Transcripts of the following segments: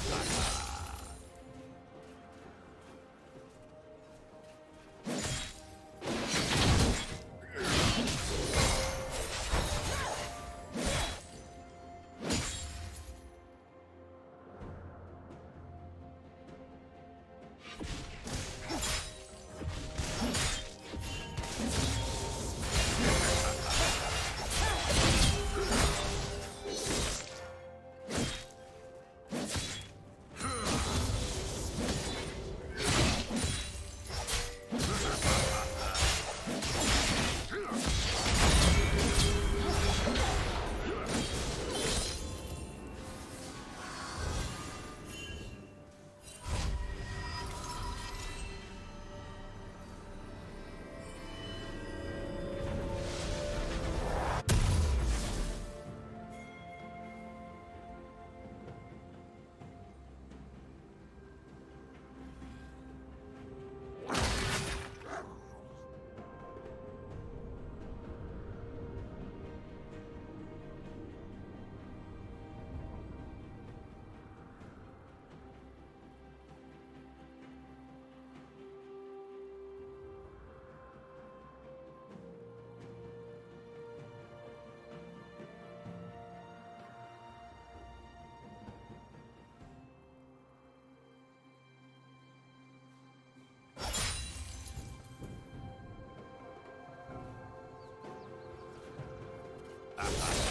team double kill. Unstoppable.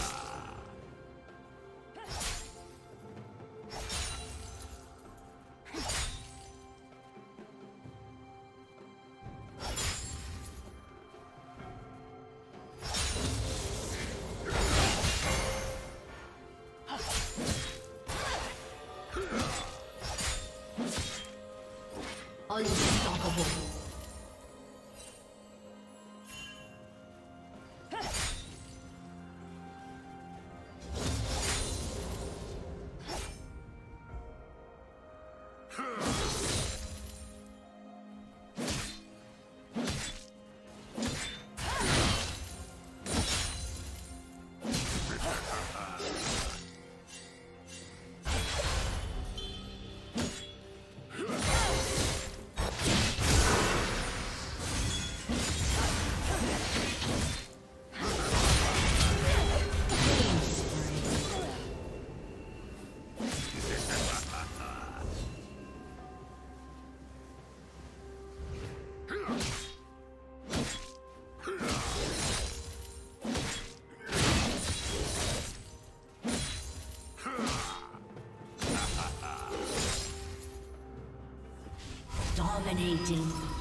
Dominating.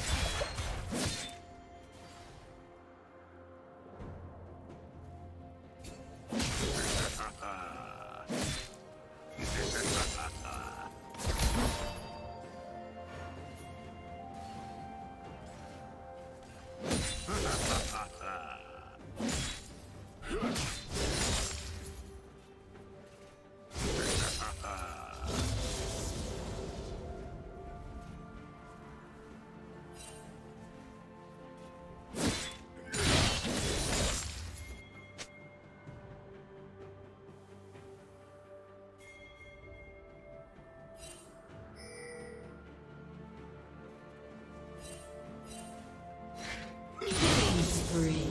Shut